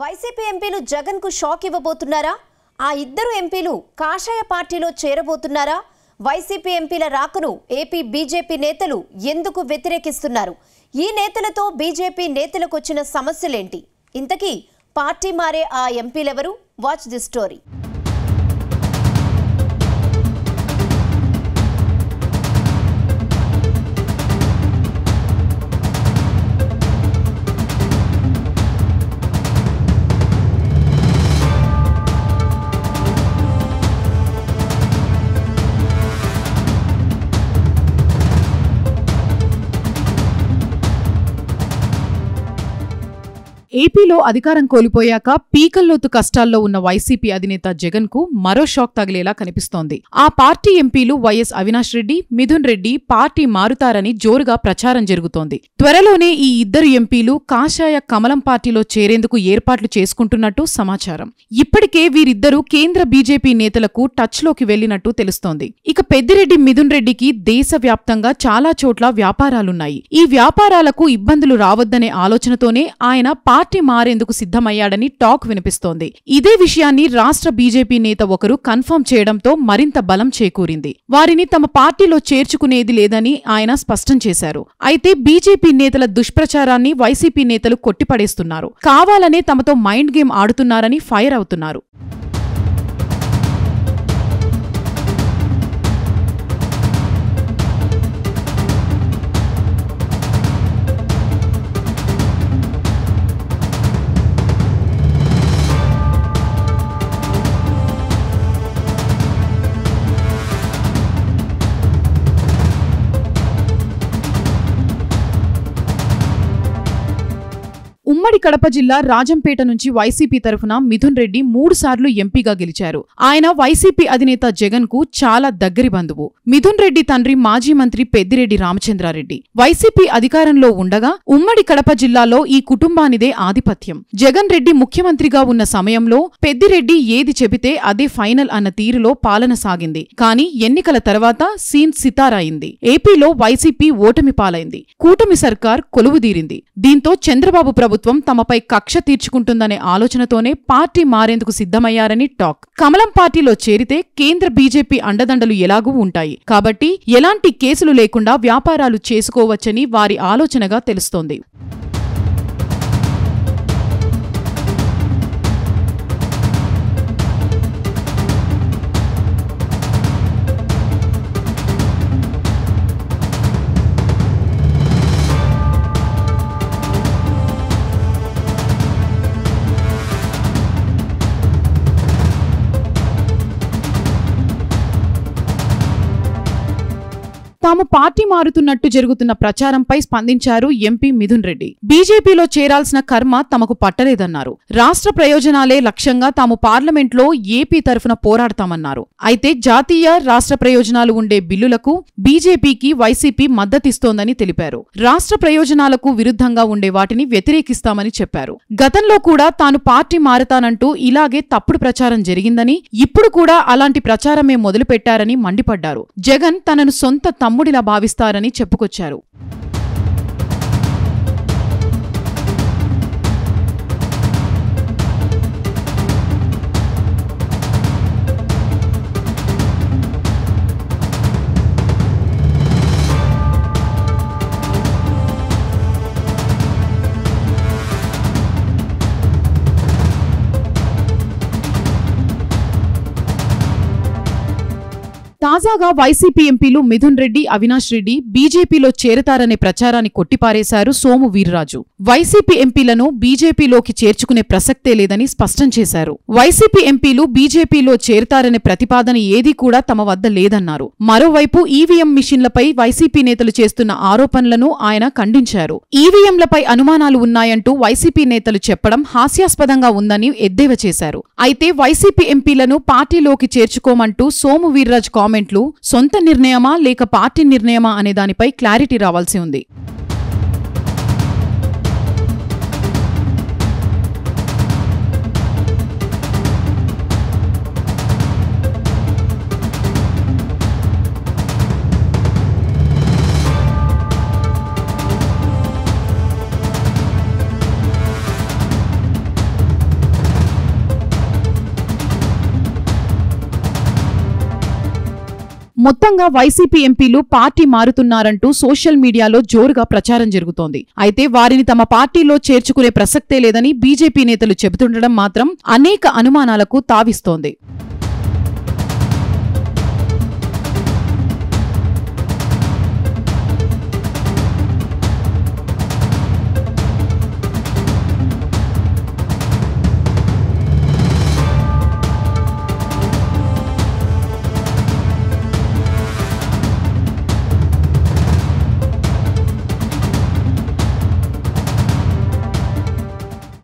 YCP ఎంపీలు జగన్కు shock ఇవ్వబోతున్నారా? ఆ ఇద్దరు ఎంపీలు కాషాయ పార్టీలో చేరబోతున్నారా? వైసీపీ ఎంపీల రాకను ఏపీ బీజేపీ నేతలు ఎందుకు వ్యతిరేకిస్తున్నారు? ఈ నేతలతో బీజేపీ నేతలకు వచ్చిన సమస్యలేంటి? ఇంతకీ పార్టీ మారే ఆ ఎంపీలెవరు? Watch the story. ఏపీలో అధికారం కోల్పోయాక పీకల్లోతు కష్టాల్లో ఉన్న వైసీపీ అధినేత జగన్కు మరో షాక్ తగిలేలా కనిపిస్తోంది. ఆ పార్టీ ఎంపీలు Y S Avinash Reddy Mithun Reddy party మారుతారని జోరుగా ప్రచారం జరుగుతోంది. త్వరలోనే ఈ ఇద్దరు ఎంపీలు కాషాయ కమలం పార్టీలో చేరేందుకు ఏర్పాట్లు చేసుకుంటున్నట్టు సమాచారం. ఇప్పటికే వీరిద్దరూ కేంద్ర బీజేపీ నేతలకు టచ్లోకి వెళ్ళినట్టు తెలుస్తోంది. ఇక పెద్దిరెడ్డి మిథున్ రెడ్డికి దేశవ్యాప్తంగా చాలా చోట్ల వ్యాపారాలున్నాయి. ఈ వ్యాపారాలకు ఇబ్బందులు రావద్దనే ఆలోచనతోనే ఆయన పార్టీ పార్టీ మారేందుకు సిద్ధమయ్యాడని టాక్ వినిపిస్తోంది. ఇదే విషయాన్ని రాష్ట్ర బీజేపీ నేత ఒకరు కన్ఫర్మ్ చేయడంతో మరింత బలం చేకూరింది. వారిని తమ పార్టీలో చేర్చుకునేది లేదని ఆయన స్పష్టం చేశారు. అయితే బీజేపీ నేతల దుష్ప్రచారాన్ని వైసీపీ నేతలు కొట్టిపడేస్తున్నారు. కావాలనే తమతో మైండ్ గేమ్ ఆడుతున్నారని ఫైర్ అవుతున్నారు. ఉమ్మడి కడప జిల్లా రాజంపేట నుంచి వైసీపీ తరఫున మిథున్ రెడ్డి మూడు సార్లు ఎంపీగా గెలిచారు. ఆయన వైసీపీ అధినేత జగన్కు చాలా దగ్గరి బంధువు. మిథున్ రెడ్డి తండ్రి మాజీ మంత్రి పెద్దిరెడ్డి రామచంద్రారెడ్డి. వైసీపీ అధికారంలో ఉండగా ఉమ్మడి కడప జిల్లాలో ఈ కుటుంబానిదే ఆధిపత్యం. జగన్ రెడ్డి ముఖ్యమంత్రిగా ఉన్న సమయంలో పెద్దిరెడ్డి ఏది చెబితే అదే ఫైనల్ అన్న తీరులో పాలన సాగింది. కానీ ఎన్నికల తర్వాత సీన్ సితారాయింది ఏపీలో వైసీపీ ఓటమి పాలైంది. కూటమి సర్కార్ కొలువుదీరింది. దీంతో చంద్రబాబు ప్రభుత్వం తమపై కక్ష తీర్చుకుంటుందనే ఆలోచనతోనే పార్టీ మారేందుకు సిద్ధమయ్యారని టాక్. కమలం పార్టీలో చేరితే కేంద్ర బీజేపీ అండదండలు ఎలాగూ ఉంటాయి. కాబట్టి ఎలాంటి కేసులు లేకుండా వ్యాపారాలు చేసుకోవచ్చని వారి ఆలోచనగా తెలుస్తోంది. తాము పార్టీ మారుతున్నట్టు జరుగుతున్న ప్రచారంపై స్పందించారు ఎంపీ మిథున్ రెడ్డి. బీజేపీలో చేరాల్సిన కర్మ తమకు పట్టలేదన్నారు. రాష్ట్ర ప్రయోజనాలే లక్ష్యంగా తాము పార్లమెంట్లో ఏపీ తరఫున పోరాడతామన్నారు. అయితే జాతీయ రాష్ట్ర ప్రయోజనాలు ఉండే బిల్లులకు బీజేపీకి వైసీపీ మద్దతిస్తోందని తెలిపారు. రాష్ట్ర ప్రయోజనాలకు విరుద్ధంగా ఉండే వాటిని వ్యతిరేకిస్తామని చెప్పారు. గతంలో కూడా తాను పార్టీ మారతానంటూ ఇలాగే తప్పుడు ప్రచారం జరిగిందని ఇప్పుడు కూడా అలాంటి ప్రచారమే మొదలుపెట్టారని మండిపడ్డారు. జగన్ తనను సొంత తమ్ముడిలా భావిస్తారని చెప్పుకొచ్చారు. తాజాగా వైసీపీ ఎంపీలు మిథున్ రెడ్డి అవినాష్ రెడ్డి బీజేపీలో చేరతారనే ప్రచారాన్ని కొట్టిపారేశారు సోము వీర్రాజు. వైసీపీ ఎంపీలను బీజేపీలోకి చేర్చుకునే ప్రసక్తే లేదని స్పష్టం చేశారు. వైసీపీ ఎంపీలు బీజేపీలో చేరతారనే ప్రతిపాదన ఏదీ కూడా తమ వద్ద లేదన్నారు. మరోవైపు ఈవీఎం మిషన్లపై వైసీపీ నేతలు చేస్తున్న ఆరోపణలను ఆయన ఖండించారు. ఈవీఎంలపై అనుమానాలు ఉన్నాయంటూ వైసీపీ నేతలు చెప్పడం హాస్యాస్పదంగా ఉందని ఎద్దేవా చేశారు. అయితే వైసీపీ ఎంపీలను పార్టీలోకి చేర్చుకోమంటూ సోము వీర్రాజ్ కామెంట్లు సొంత నిర్ణయమా లేక పార్టీ నిర్ణయమా అనే దానిపై క్లారిటీ రావాల్సి ఉంది. మొత్తంగా వైసీపీ ఎంపీలు పార్టీ మారుతున్నారంటూ సోషల్ మీడియాలో జోరుగా ప్రచారం జరుగుతోంది. అయితే వారిని తమ పార్టీలో చేర్చుకునే ప్రసక్తే లేదని బీజేపీ నేతలు చెబుతుండడం మాత్రం అనేక అనుమానాలకు తావిస్తోంది.